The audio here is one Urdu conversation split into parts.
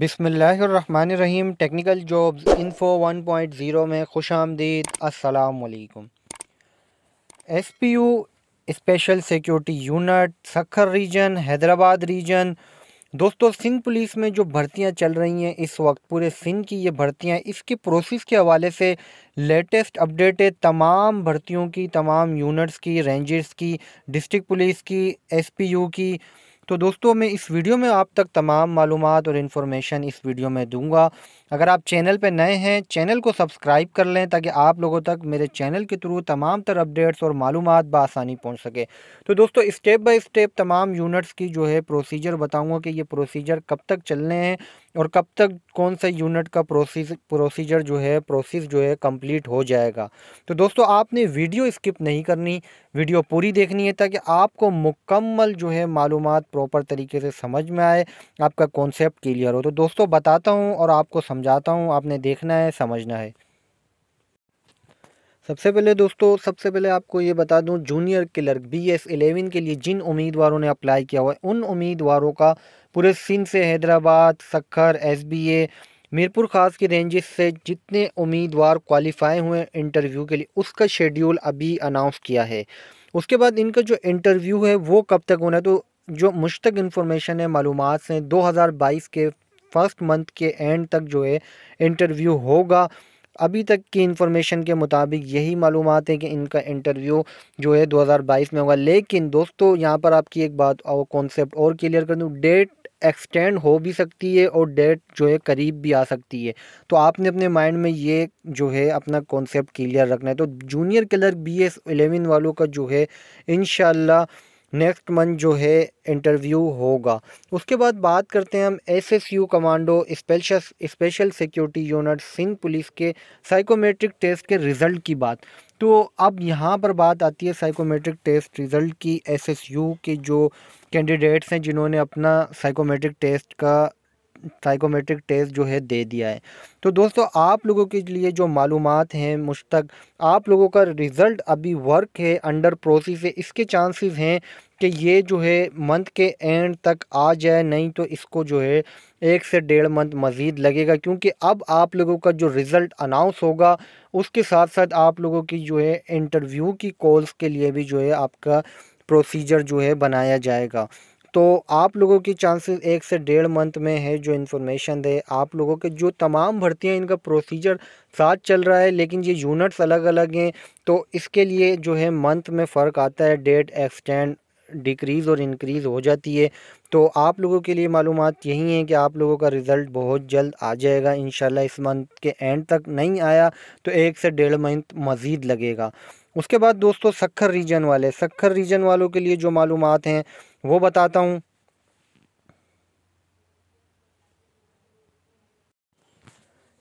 بسم اللہ الرحمن الرحیم، technical jobs, info one point zero میں خوش آمدید، السلام علیکم۔ S P U special security unit, Sukkur region, Hyderabad region. دوستو، سندھ پولیس میں جو بھرتیاں چل رہی ہیں، اس وقت پورے سندھ کی یہ بھرتیاں، اس کی پروسیس کے حوالے سے لیٹسٹ اپڈیٹ تمام بھرتیوں کی، تمام یونٹس کی، رینجرز کی ڈسٹرک پولیس کی، ایس پی یو کی۔ تو دوستو، میں اس ویڈیو میں آپ تک تمام معلومات اور انفارمیشن اس ویڈیو میں دوں گا۔ اگر آپ چینل پہ نئے ہیں، چینل کو سبسکرائب کر لیں تاکہ آپ لوگوں تک میرے چینل کے تھرو تمام تر اپڈیٹس اور معلومات بآسانی پہنچ سکے۔ تو دوستو اسٹیپ بائی اسٹیپ تمام یونٹس کی جو ہے پروسیجر بتاؤں گا کہ یہ پروسیجر کب تک چلنے ہیں اور کب تک کون سا یونٹ کا پروسیجر جو ہے پروسیس جو ہے کمپلیٹ ہو جائے گا۔ تو دوستو، آپ نے ویڈیو اسکپ نہیں کرنی ویڈیو پوری دیکھنی ہے تاکہ آپ کو مکمل جو ہے معلومات پروپر طریقے سے سمجھ میں آئے، آپ کا کانسیپٹ کلیئر ہو۔ تو دوستو، بتاتا ہوں اور آپ کو سمجھ سمجھاتا ہوں، آپ نے دیکھنا ہے، سمجھنا ہے۔ سب سے پہلے دوستو، سب سے پہلے آپ کو یہ بتا دوں، junior clerk, B S eleven کے لیے جن امیدواروں نے اپلائی کیا ہوا ہے، ان امیدواروں کا پورے سندھ سے Hyderabad, Sukkur, S B A, Mirpur Khas کی رینجز سے جتنے امیدوار کوالیفائی ہوئے انٹرویو کے لیے، اس کا شیڈیول ابھی اناؤنس کیا ہے۔ اس کے بعد ان کا جو انٹرویو ہے، وہ کب تک ہونا ہے؟ تو جو مشتق انفارمیشن ہے، معلومات سے، دو ہزار بائیس کے فرسٹ منتھ کے اینڈ تک جو ہے انٹرویو ہوگا۔ ابھی تک کی انفارمیشن کے مطابق یہی معلومات ہیں کہ ان کا انٹرویو جو ہے دو ہزار بائیس میں ہوگا۔ لیکن دوستو، یہاں پر آپ کی ایک بات اور کانسیپٹ اور کلیئر کر دوں۔ ڈیٹ ایکسٹینڈ ہو بھی سکتی ہے اور ڈیٹ جو ہے قریب بھی آ سکتی ہے۔ تو آپ نے اپنے مائنڈ میں یہ جو ہے اپنا کانسیپٹ کلیئر رکھنا ہے۔ تو junior clerk B S eleven والوں کا جو ہے انشاءاللہ نیکسٹ منتھ جو ہے انٹرویو ہوگا۔ اس کے بعد بات کرتے ہیں ہم S S U commando special special security unit Sindh police کے سائیکومیٹرک ٹیسٹ کے رزلٹ کی بات۔ تو اب یہاں پر بات آتی ہے سائیکومیٹرک ٹیسٹ رزلٹ کی ایس ایس یو کے جو کینڈیڈیٹس ہیں جنہوں نے اپنا سائیکومیٹرک ٹیسٹ کا سائیکومیٹرک ٹیسٹ جو ہے دے دیا ہے۔ تو دوستو، آپ لوگوں کے لیے جو معلومات ہیں مشتق، آپ لوگوں کا رزلٹ ابھی ورک ہے انڈر پروسیس ہے، اس کے چانسز ہیں کہ یہ جو ہے منتھ کے اینڈ تک آ جائے، نہیں تو اس کو جو ہے ایک سے ڈیڑھ منتھ مزید لگے گا۔ کیونکہ اب آپ لوگوں کا جو رزلٹ اناؤنس ہوگا، اس کے ساتھ ساتھ آپ لوگوں کی جو ہے انٹرویو کی کالز کے لیے بھی جو ہے آپ کا پروسیجر جو ہے بنایا جائے گا۔ تو آپ لوگوں کی چانسز ایک سے ڈیڑھ منتھ میں ہے جو انفارمیشن دے۔ آپ لوگوں کے جو تمام بھرتیاں ان کا پروسیجر ساتھ چل رہا ہے، لیکن یہ یونٹس الگ الگ ہیں۔ تو اس کے لیے جو ہے منتھ میں فرق آتا ہے ڈیٹ ایکسٹینڈ ڈیکریز اور انکریز ہو جاتی ہے۔ تو آپ لوگوں کے لیے معلومات یہی ہیں کہ آپ لوگوں کا رزلٹ بہت جلد آ جائے گا۔ انشاءاللہ اس منتھ کے اینڈ تک نہیں آیا تو ایک سے ڈیڑھ منتھ مزید لگے گا۔ اس کے بعد دوستو سکھر ریجن والے، سکھر ریجن والوں کے لیے جو معلومات ہیں وہ بتاتا ہوں۔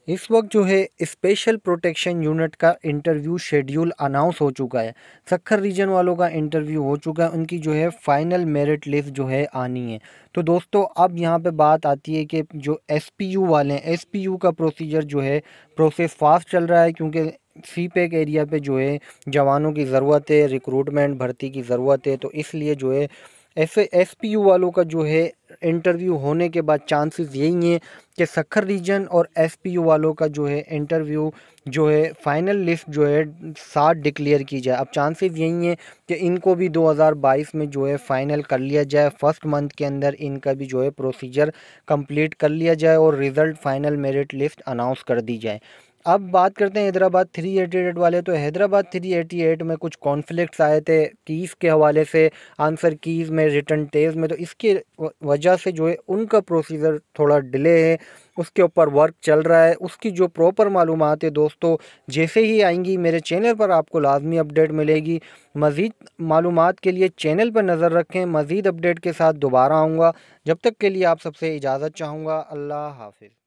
اس وقت جو ہے اسپیشل پروٹیکشن یونٹ کا انٹرویو شیڈیول اناؤنس ہو چکا ہے۔ سکھر ریجن والوں کا انٹرویو ہو چکا ہے۔ ان کی جو ہے فائنل میرٹ لسٹ جو ہے آنی ہے۔ تو دوستو، اب یہاں پہ بات آتی ہے کہ جو ایس پی یو والے ہیں ایس پی یو کا پروسیجر جو ہے پروسیس فاسٹ چل رہا ہے کیونکہ سی پیک ایریا پہ جو ہے جوانوں کی ضرورت ہے ریکروٹمنٹ بھرتی کی ضرورت ہے۔ تو اس لیے جو ہے ایسے ایس پی یو والوں کا جو ہے انٹرویو ہونے کے بعد چانسز یہی ہیں کہ سکھر ریجن اور ایس پی یو والوں کا جو ہے انٹرویو جو ہے فائنل لسٹ جو ہے ساتھ ڈکلیئر کی جائے۔ اب چانسز یہی ہیں کہ ان کو بھی دو ہزار بائیس میں جو ہے فائنل کر لیا جائے۔ فرسٹ منتھ کے اندر ان کا بھی جو ہے پروسیجر کمپلیٹ کر لیا جائے اور result final merit list announce کر دی جائے۔ اب بات کرتے ہیں حیدرآباد تھری ایٹی ایٹ والے، تو حیدرآباد تھری ایٹی ایٹ میں کچھ کانفلکٹس آئے تھے کیز کے حوالے سے آنسر کیز میں ریٹرن ٹیز میں، تو اس کی وجہ سے جو ہے ان کا پروسیجر تھوڑا ڈیلے ہے، اس کے اوپر ورک چل رہا ہے۔ اس کی جو پراپر معلومات ہے دوستو، جیسے ہی آئیں گی میرے چینل پر آپ کو لازمی اپڈیٹ ملے گی۔ مزید معلومات کے لیے چینل پر نظر رکھیں، مزید اپڈیٹ کے ساتھ دوبارہ آؤں گا۔ جب تک کے لیے آپ سب سے اجازت چاہوں گا، اللہ حافظ۔